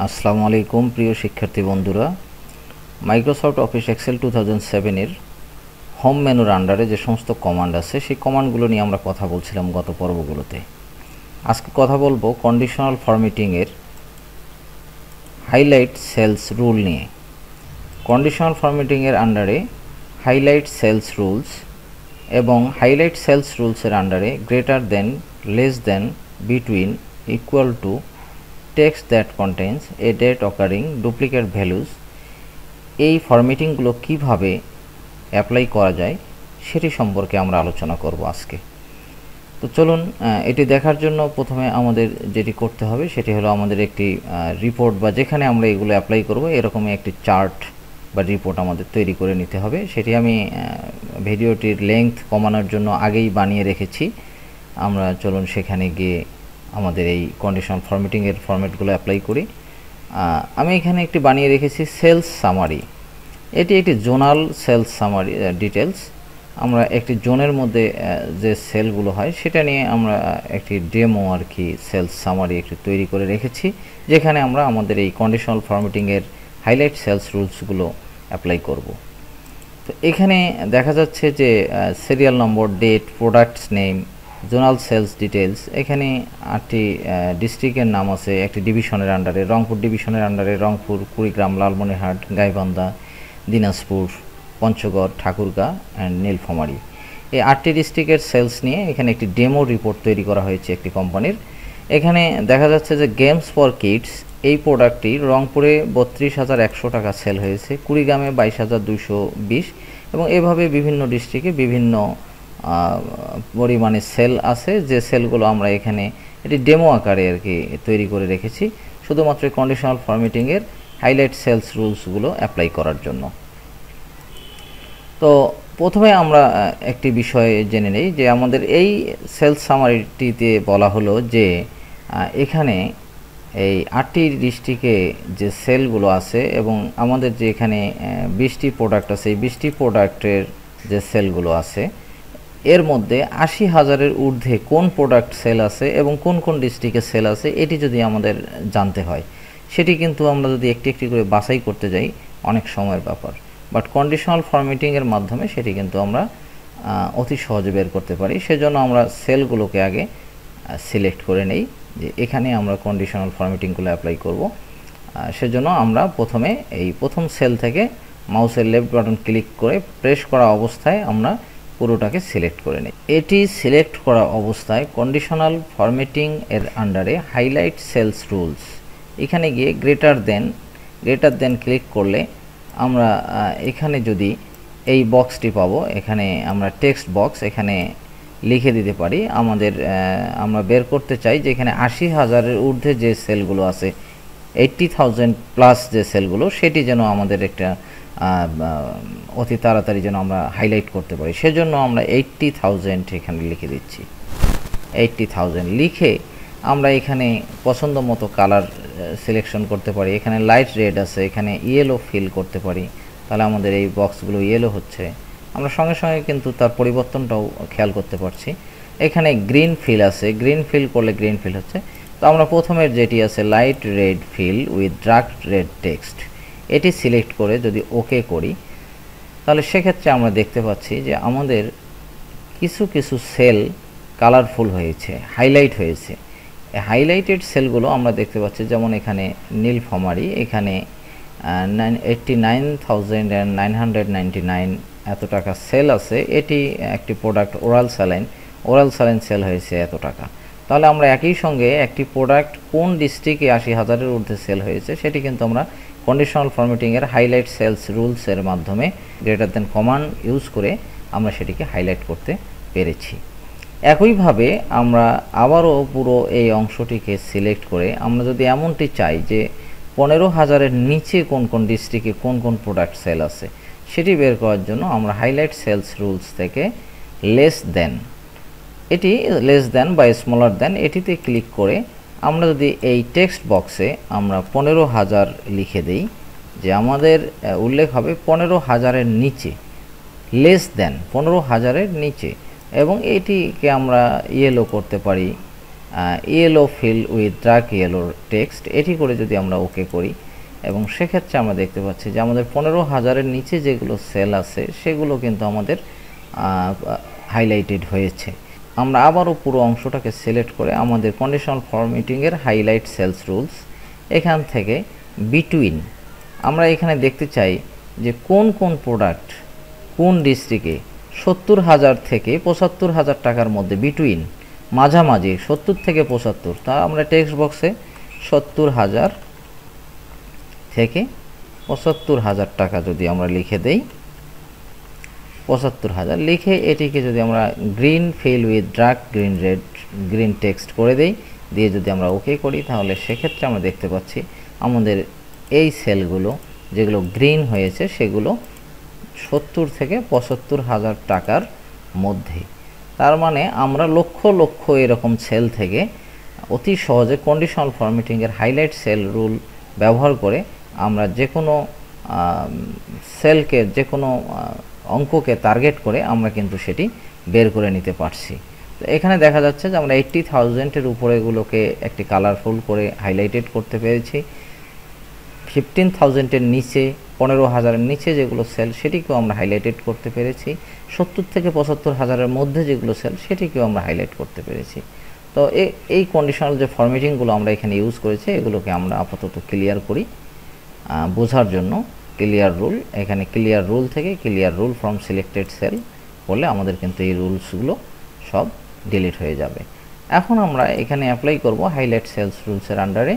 আসসালামু আলাইকুম, প্রিয় শিক্ষার্থী বন্ধুরা। Microsoft Office Excel two thousand সেভেনের হোম মেনুর আন্ডারে যে সমস্ত কমান্ড আছে, সেই কমান্ডগুলো নিয়ে আমরা কথা বলছিলাম গত পর্বগুলোতে। আজকে কথা বলব কন্ডিশনাল ফরম্যাটিংয়ের হাইলাইট সেলস রুল নিয়ে। কন্ডিশনাল ফরম্যাটিংয়ের আন্ডারে হাইলাইট সেলস রুলস এবং হাইলাইট সেলস রুলসের আন্ডারে greater than less than between equal to text that contains a date occurring, duplicate values, এই ফরম্যাটিংগুলো কীভাবে অ্যাপ্লাই করা যায়, সেটি সম্পর্কে আমরা আলোচনা করব আজকে। তো চলুন এটি দেখার জন্য প্রথমে আমাদের যেটি করতে হবে, সেটি হলো আমাদের একটি রিপোর্ট বা যেখানে আমরা এগুলো অ্যাপ্লাই করব, এরকমই একটি চার্ট বা রিপোর্ট আমাদের তৈরি করে নিতে হবে। সেটি আমি ভিডিওটির লেংথ কমানোর জন্য আগেই বানিয়ে রেখেছি। আমরা চলুন সেখানে গিয়ে আমাদের এই কন্ডিশনাল ফরম্যাটিংয়ের ফরম্যাটগুলো অ্যাপ্লাই করি। আমি এখানে একটি বানিয়ে রেখেছি সেলস সামারি এটি একটি জোনাল সেলস সামারি ডিটেলস আমরা একটি জোনের মধ্যে যে সেলগুলো হয়, সেটা নিয়ে আমরা একটি ডেমো আর কি সেলস সামারি একটি তৈরি করে রেখেছি, যেখানে আমরা আমাদের এই কন্ডিশনাল ফরম্যাটিংয়ের হাইলাইট সেলস রুলসগুলো অ্যাপ্লাই করব। তো এখানে দেখা যাচ্ছে যে serial number date products name zonal sales details এখানে আটটি ডিস্ট্রিক্টের নাম আছে। একটি ডিভিশনের আন্ডারে রংপুর ডিভিশনের আন্ডারে রংপুর, কুড়িগ্রাম, লালমনিরহাট, গাইবান্ধা, দিনাজপুর, পঞ্চগড়, ঠাকুরগা অ্যান্ড নীলফামারী। এই আটটি ডিস্ট্রিক্টের সেলস নিয়ে এখানে একটি ডেমো রিপোর্ট তৈরি করা হয়েছে একটি কোম্পানির। এখানে দেখা যাচ্ছে যে গেমস ফর কিডস এই প্রোডাক্টটি রংপুরে বত্রিশ হাজার একশো টাকা সেল হয়েছে, কুড়িগ্রামে বাইশ হাজার দুশো বিশ এবং এভাবে বিভিন্ন ডিস্ট্রিক্টে বিভিন্ন পরিমাণে সেল আছে, যে সেলগুলো আমরা এখানে এটি ডেমো আকারে আর কি তৈরি করে রেখেছি, শুধুমাত্র কন্ডিশনাল ফরম্যাটিংয়ের হাইলাইট সেলস রুলসগুলো অ্যাপ্লাই করার জন্য। তো প্রথমে আমরা একটি বিষয় জেনে নেই যে আমাদের এই সেলস সামারিটিতে বলা হলো যে এখানে এই আটটি ডিস্ট্রিক্টে যে সেলগুলো আছে এবং আমাদের যে এখানে বিশটি প্রোডাক্ট আছে, এই বিশটি প্রোডাক্টের যে সেলগুলো আছে এর মধ্যে আশি হাজারের ঊর্ধ্বে কোন প্রোডাক্ট সেল আছে এবং কোন কোন ডিস্ট্রিক্টে সেল আছে, এটি যদি আমাদের জানতে হয়। সেটি কিন্তু আমরা যদি একটি একটি করে বাছাই করতে যাই, অনেক সময়ের ব্যাপার। বাট কন্ডিশনাল ফরম্যাটিংয়ের মাধ্যমে সেটি কিন্তু আমরা অতি সহজে বের করতে পারি। সেজন্য আমরা সেলগুলোকে আগে সিলেক্ট করে নেই যে এখানে আমরা কন্ডিশনাল ফরম্যাটিংগুলো অ্যাপ্লাই করব। সেজন্য আমরা প্রথমে এই প্রথম সেল থেকে মাউসের লেফট বাটন ক্লিক করে প্রেস করা অবস্থায় আমরা পুরোটাকে সিলেক্ট করে নিই। এটি সিলেক্ট করা অবস্থায় কন্ডিশনাল ফরম্যাটিং এর আন্ডারে হাইলাইট সেলস রুলস এখানে গিয়ে greater than greater than click করলে আমরা এখানে যদি এই বক্সটি পাবো, এখানে আমরা টেক্সট বক্স এখানে লিখে দিতে পারি। আমাদের আমরা বের করতে চাই যে এখানে আশি হাজারের ঊর্ধ্বে যে সেলগুলো আছে এইট্টি থাউজেন্ড প্লাস যে সেলগুলো সেটি যেন আমাদের একটা অতি তাড়াতাড়ি যেন আমরা হাইলাইট করতে পারি। সেজন্য আমরা এইট্টি থাউজেন্ড এখানে লিখে দিচ্ছি। এইট্টি থাউজেন্ড লিখে আমরা এখানে পছন্দ মতো কালার সিলেকশন করতে পারি। এখানে লাইট রেড আছে, এখানে ইয়েলো ফিল করতে পারি। তাহলে আমাদের এই বক্সগুলো ইয়েলো হচ্ছে। আমরা সঙ্গে সঙ্গে কিন্তু তার পরিবর্তনটাও খেয়াল করতে পারছি। এখানে গ্রিন ফিল আছে। গ্রিন ফিল করলে গ্রিন ফিল হচ্ছে। তো আমরা প্রথমের যেটি আছে light red fill with dark red text এটি সিলেক্ট করে যদি ওকে করি, তাহলে সেক্ষেত্রে আমরা দেখতে পাচ্ছি যে আমাদের কিছু কিছু সেল কালারফুল হয়েছে, হাইলাইট হয়েছে। হাইলাইটেড সেলগুলো আমরা দেখতে পাচ্ছি, যেমন এখানে এখানে নাইন হান্ড্রেড নাইনটি নাইন এত টাকা সেল আছে। এটি একটি product oral saline oral saline sell হয়েছে এত টাকা। তাহলে আমরা একই সঙ্গে একটি প্রোডাক্ট কোন ডিস্ট্রিক্টে আশি হাজারের ঊর্ধ্বে সেল হয়েছে, সেটি কিন্তু আমরা কন্ডিশনাল ফরম্যাটিংয়ের হাইলাইট সেলস রুলসের মাধ্যমে গ্রেটার দেন কমান্ড ইউজ করে আমরা সেটিকে হাইলাইট করতে পেরেছি। একইভাবে আমরা আবারও পুরো এই অংশটিকে সিলেক্ট করে আমরা যদি এমনটি চাই যে পনেরো হাজারের নিচে কোন কোন ডিস্ট্রিক্টে কোন কোন প্রোডাক্ট সেল আছে, সেটি বের করার জন্য আমরা হাইলাইট সেলস রুলস থেকে লেস দেন এটি লেস দেন বা স্মলার দেন এটিতে ক্লিক করে আমরা যদি এই টেক্সট বক্সে আমরা পনেরো হাজার লিখে দিই, যে আমাদের উল্লেখ হবে পনেরো হাজারের নিচে লেস দেন পনেরো হাজারের নিচে, এবং এটিকে আমরা ইয়েলো করতে পারি ইয়েলো ফিল উইথ ডার্ক ইয়েলোর টেক্সট এটি করে যদি আমরা ওকে করি, এবং সেক্ষেত্রে আমরা দেখতে পাচ্ছি যে আমাদের পনেরো হাজারের নিচে যেগুলো সেল আছে, সেগুলো কিন্তু আমাদের হাইলাইটেড হয়েছে। আমরা আবারও পুরো অংশটাকে সিলেক্ট করে আমাদের কন্ডিশনাল ফরমেটিংয়ের হাইলাইট সেলস রুলস এখান থেকে বিটুইন আমরা এখানে দেখতে চাই যে কোন কোন প্রোডাক্ট কোন ডিস্ট্রিক্টে সত্তর হাজার থেকে পঁচাত্তর হাজার টাকার মধ্যে বিটুইন মাঝামাঝি সত্তর থেকে পঁচাত্তর তা আমরা টেক্সট বক্সে সত্তর হাজার থেকে পঁচাত্তর হাজার টাকা যদি আমরা লিখে দেই পঁচাত্তর হাজার। লিখে এটিকে যদি আমরা green fill with dark green red, green text করে দেই, দিয়ে যদি আমরা ওকে করি, তাহলে সেক্ষেত্রে আমরা দেখতে পাচ্ছি আমাদের এই সেলগুলো, যেগুলো গ্রিন হয়েছে, সেগুলো সত্তর থেকে পঁচাত্তর হাজার টাকার মধ্যে। তার মানে আমরা লক্ষ লক্ষ এরকম সেল থেকে অতি সহজে কন্ডিশনাল ফরমেটিংয়ের হাইলাইট সেল রুল ব্যবহার করে আমরা যে কোনো সেলকে যে কোনো অঙ্ককে টার্গেট করে আমরা কিন্তু সেটি বের করে নিতে পারছি। তো এখানে দেখা যাচ্ছে যে আমরা এইট্টি থাউজেন্ডের উপরে এগুলোকে একটি কালারফুল করে হাইলাইটেড করতে পেরেছি। ফিফটিন থাউজেন্ডের নিচে, পনেরো হাজারের নিচে যেগুলো সেল সেটিকেও আমরা হাইলাইটেড করতে পেরেছি। সত্তর থেকে পঁচাত্তর হাজারের মধ্যে যেগুলো সেল সেটিকেও আমরা হাইলাইট করতে পেরেছি। তো এই কন্ডিশনাল যে ফরমেটিংগুলো আমরা এখানে ইউজ করেছি, এগুলোকে আমরা আপাতত ক্লিয়ার করি বোঝার জন্য। ক্লিয়ার রুল এখানে ক্লিয়ার রুল থেকে clear rule from selected cell করলে আমাদের কিন্তু এই রুলসগুলো সব ডিলিট হয়ে যাবে। এখন আমরা এখানে অ্যাপ্লাই করব হাইলাইট সেলস রুলসের আন্ডারে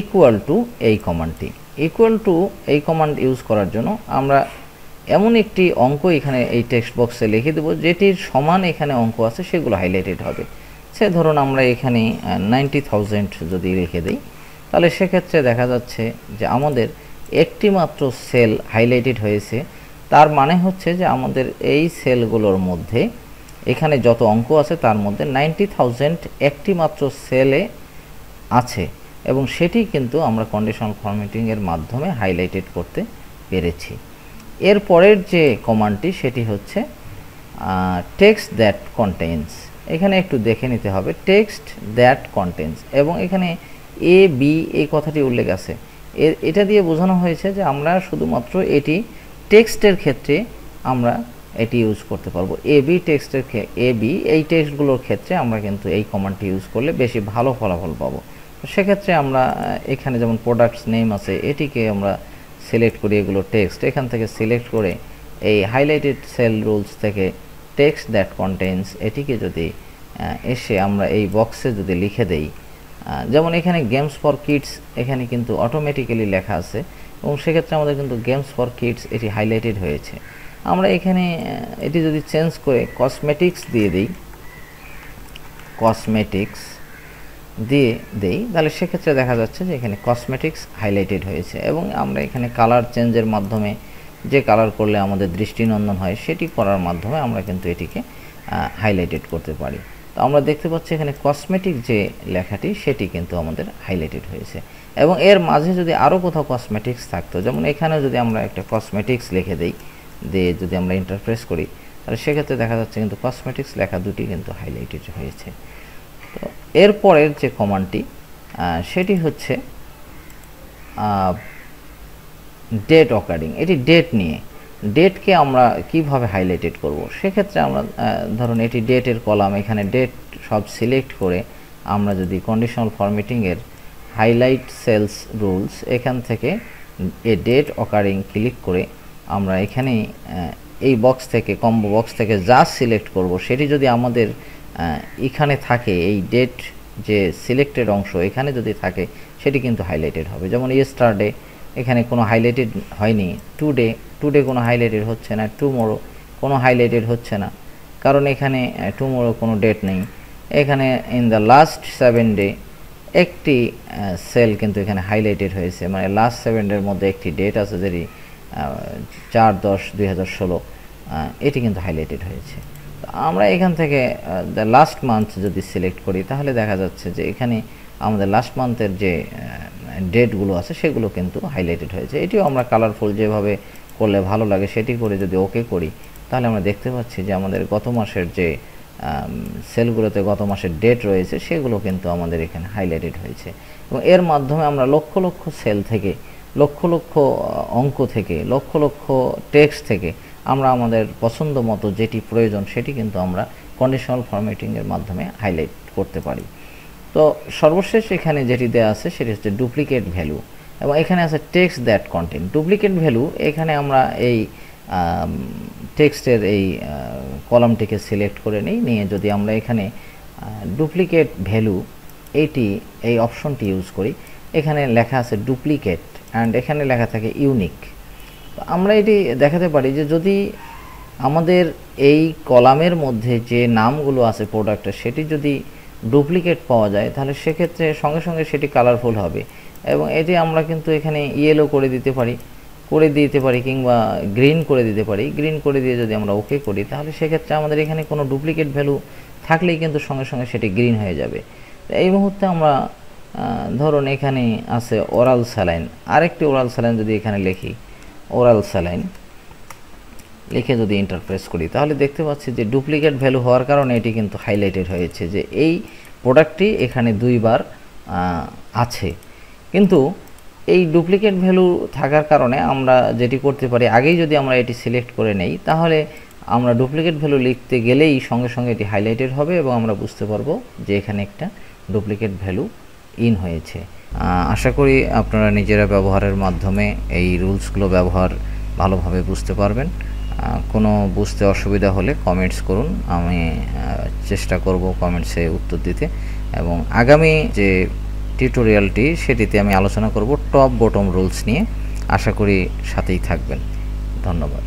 ইকুয়াল টু এই কমান্ডটি ইকুয়াল টু এই কমান্ড ইউজ করার জন্য আমরা এমন একটি অঙ্ক এখানে এই টেক্সট বক্সে লিখে দেবো, যেটির সমান এখানে অঙ্ক আছে সেগুলো হাইলাইটেড হবে। সে ধরুন আমরা এখানে নাইনটি থাউজেন্ড যদি রেখে দিই, তাহলে সেক্ষেত্রে দেখা যাচ্ছে যে আমাদের একটি মাত্র সেল হাইলাইটেড হয়েছে, তার মানে হচ্ছে যে আমাদের এই সেলগুলোর মধ্যে এখানে যত অঙ্ক আছে তার মধ্যে নাইনটি থাউজেন্ড একটি মাত্র সেলে আছে এবং সেটি কিন্তু আমরা কন্ডিশনাল ফরম্যাটিংয়ের মাধ্যমে হাইলাইটেড করতে পেরেছি। এর পরের যে কমান্ডটি সেটি হচ্ছে টেক্সট দ্যাট কন্টেন্স এখানে একটু দেখে নিতে হবে টেক্সট দ্যাট কন্টেন্স এবং এখানে এ বি এই কথাটি উল্লেখ আছে। এটা দিয়ে বোঝানো হয়েছে যে আমরা শুধুমাত্র এটি টেক্সটের ক্ষেত্রে আমরা এটি ইউজ করতে পারব। এ বি টেক্সটের এ বি এই টেক্সটগুলোর ক্ষেত্রে আমরা কিন্তু এই কমান্ডটি ইউজ করলে বেশি ভালো ফলাফল পাবো। সেক্ষেত্রে আমরা এখানে যেমন প্রোডাক্টস নেম আছে, এটিকে আমরা সিলেক্ট করি এগুলো টেক্সট এখান থেকে সিলেক্ট করে এই হাইলাইটেড সেল রুলস থেকে টেক্সট দ্যাট কন্টেন্টস এটিকে যদি এসে আমরা এই বক্সে যদি লিখে দেই যেমন এখানে গেমস ফর কিডস এখানে কিন্তু অটোমেটিক্যালি লেখা আছে, এবং সেক্ষেত্রে আমাদের কিন্তু গেমস ফর কিডস এটি হাইলাইটেড হয়েছে। আমরা এখানে এটি যদি চেঞ্জ করে কসমেটিক্স দিয়ে দিই কসমেটিক্স দিয়ে দেই, তাহলে সেক্ষেত্রে দেখা যাচ্ছে যে এখানে কসমেটিক্স হাইলাইটেড হয়েছে, এবং আমরা এখানে কালার চেঞ্জের মাধ্যমে যে কালার করলে আমাদের দৃষ্টিনন্দন হয়, সেটি করার মাধ্যমে আমরা কিন্তু এটিকে হাইলাইটেড করতে পারি। তো আমরা দেখতে পাচ্ছি এখানে কসমেটিক যে লেখাটি, সেটি কিন্তু আমাদের হাইলাইটেড হয়েছে। এবং এর মাঝে যদি আরও কোথাও কসমেটিক্স থাকতো, যেমন এখানে যদি আমরা একটা কসমেটিক্স লিখে দিই, দিয়ে যদি আমরা ইন্টারপ্রেস করি, তাহলে সেক্ষেত্রে দেখা যাচ্ছে কিন্তু কসমেটিক্স লেখা দুটি কিন্তু হাইলাইটেড হয়েছে। তো এরপরের যে কমান্ডটি সেটি হচ্ছে ডেট অকারিং এটি ডেট নিয়ে ডেটকে আমরা কীভাবে হাইলাইটেড করব? সেক্ষেত্রে আমরা ধরুন এটি ডেটের কলাম এখানে ডেট সব সিলেক্ট করে আমরা যদি কন্ডিশনাল ফরমেটিংয়ের হাইলাইট সেলস রুলস এখান থেকে এ ডেট অকারিং ক্লিক করে আমরা এখানে এই বক্স থেকে কম্বো বক্স থেকে যা সিলেক্ট করব, সেটি যদি আমাদের এখানে থাকে, এই ডেট যে সিলেক্টেড অংশ এখানে যদি থাকে, সেটি কিন্তু হাইলাইটেড হবে। যেমন ইয়েস্টারডে এখানে কোনো হাইলাইটেড হয়নি। টুডে টুডে কোনো হাইলাইটেড হচ্ছে না। টুমোরো কোনো হাইলাইটেড হচ্ছে না। কারণ এখানে টুমোরো কোনো ডেট নেই। এখানে in the last seven day একটি সেল কিন্তু এখানে হাইলাইটেড হয়েছে। মানে লাস্ট সেভেন ডের মধ্যে একটি ডেট আছে যেটি চার দশ দুই হাজার ষোলো। এটি কিন্তু হাইলাইটেড হয়েছে। তো আমরা এখান থেকে দ্য লাস্ট মান্থ যদি সিলেক্ট করি, তাহলে দেখা যাচ্ছে যে এখানে আমাদের লাস্ট মান্থের যে ডেটগুলো আছে, সেগুলো কিন্তু হাইলাইটেড হয়েছে। এটিও আমরা কালারফুল যেভাবে করলে ভালো লাগে, সেটি করে যদি ওকে করি, তাহলে আমরা দেখতে পাচ্ছি যে আমাদের গত মাসের যে সেলগুলোতে গত মাসের ডেট রয়েছে, সেগুলো কিন্তু আমাদের এখানে হাইলাইটেড হয়েছে। এবং এর মাধ্যমে আমরা লক্ষ লক্ষ সেল থেকে, লক্ষ লক্ষ অঙ্ক থেকে, লক্ষ লক্ষ টেক্সট থেকে আমরা আমাদের পছন্দ মতো যেটি প্রয়োজন, সেটি কিন্তু আমরা কন্ডিশনাল ফরম্যাটিংয়ের মাধ্যমে হাইলাইট করতে পারি। তো সর্বশেষ এখানে যেটি দেওয়া আছে, সেটি হচ্ছে ডুপ্লিকেট ভ্যালু এবং এখানে আছে text that contains duplicate value এখানে আমরা এই টেক্সটের এই কলামটিকে সিলেক্ট করে নিই, নিয়ে যদি আমরা এখানে ডুপ্লিকেট ভ্যালু এইটি এই অপশনটি ইউজ করি, এখানে লেখা আছে ডুপ্লিকেট অ্যান্ড এখানে লেখা থাকে ইউনিক আমরা এটি দেখাতে পারি যে যদি আমাদের এই কলামের মধ্যে যে নামগুলো আছে প্রোডাক্টের সেটি যদি ডুপ্লিকেট পাওয়া যায়, তাহলে সেক্ষেত্রে সঙ্গে সঙ্গে সেটি কালারফুল হবে। এবং এটি আমরা কিন্তু এখানে ইয়েলো করে দিতে পারি, করে দিতে পারি কিংবা গ্রিন করে দিতে পারি। গ্রিন করে দিয়ে যদি আমরা ওকে করি, তাহলে সেক্ষেত্রে আমাদের এখানে কোনো ডুপ্লিকেট ভ্যালু থাকলেই কিন্তু সঙ্গে সঙ্গে সেটি গ্রিন হয়ে যাবে। এই মুহূর্তে আমরা ধরুন এখানে আছে ওরাল স্যালাইন আরেকটি ওরাল স্যালাইন যদি এখানে লিখি ওরাল স্যালাইন লিখে যদি ইন্টারপ্রেস করি, তাহলে দেখতে পাচ্ছি যে ডুপ্লিকেট ভ্যালু হওয়ার কারণে এটি কিন্তু হাইলাইটেড হয়েছে যে এই প্রোডাক্টটি এখানে দুইবার আছে। কিন্তু এই ডুপ্লিকেট ভ্যালু থাকার কারণে আমরা যেটি করতে পারি, আগেই যদি আমরা এটি সিলেক্ট করে নেই, তাহলে আমরা ডুপ্লিকেট ভ্যালু লিখতে গেলেই সঙ্গে সঙ্গে এটি হাইলাইটেড হবে এবং আমরা বুঝতে পারব যে এখানে একটা ডুপ্লিকেট ভ্যালু ইন হয়েছে। আশা করি আপনারা নিজেরা ব্যবহারের মাধ্যমে এই রুলসগুলো ব্যবহার ভালোভাবে বুঝতে পারবেন। কোনো বুঝতে অসুবিধা হলে কমেন্টস করুন, আমি চেষ্টা করব কমেন্টসে উত্তর দিতে। এবং আগামী যে টিউটোরিয়ালটি সেটিতে আমি আলোচনা করব টপ বটম রুলস নিয়ে। আশা করি সাথেই থাকবেন। ধন্যবাদ।